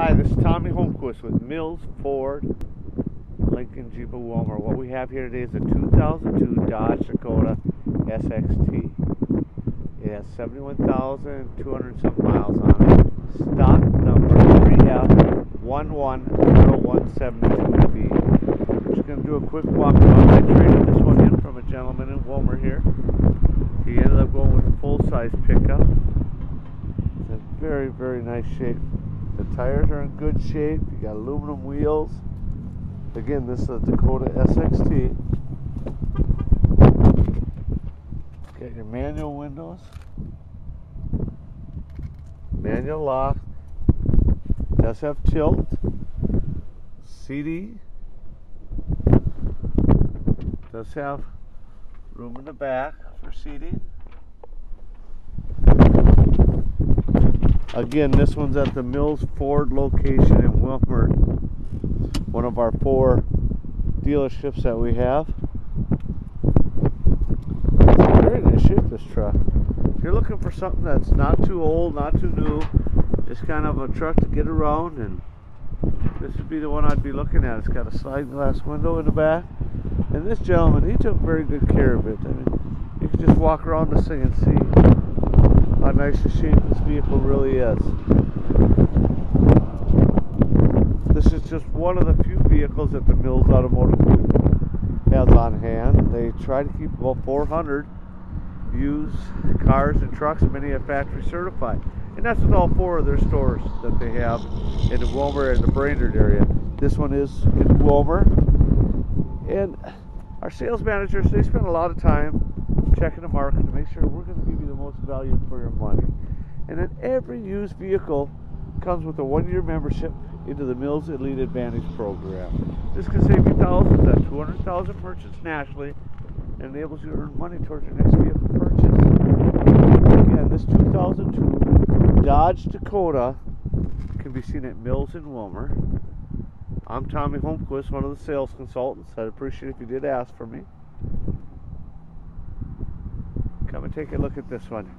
Hi, this is Tommy Holmquist with Mills Ford Lincoln Jeep of Willmar. What we have here today is a 2002 Dodge Dakota SXT. It has 71,200 some miles on it. Stock number 3F11017B. Just going to do a quick walk around. I traded this one in from a gentleman in Willmar here. He ended up going with a full-size pickup. It's in very, very nice shape. The tires are in good shape. You got aluminum wheels. Again, this is a Dakota SXT. Got your manual windows, manual lock. Does have tilt, CD. Does have room in the back for seating. Again, this one's at the Mills Ford location in Willmar, one of our four dealerships that we have. Shape, this truck. If you're looking for something that's not too old, not too new, just kind of a truck to get around, and this would be the one I'd be looking at. It's got a sliding glass window in the back, and this gentleman, he took very good care of it. I mean, you can just walk around this thing and see how nice a shape this vehicle really is. This is just one of the few vehicles that the Mills Automotive Group has on hand. They try to keep about 400 used cars and trucks, many are factory certified. And that's with all four of their stores that they have in the Willmar and the Brainerd area. This one is in Willmar. And our sales managers, they spend a lot of time checking the market to make sure we're going to give you the value for your money. And then every used vehicle comes with a one-year membership into the Mills Elite Advantage program. This can save you thousands at 200,000 merchants nationally and enables you to earn money towards your next vehicle purchase. Again, this 2002 Dodge Dakota can be seen at Mills in Willmar. I'm Tommy Holmquist, one of the sales consultants. I'd appreciate if you did ask for me. Come and take a look at this one.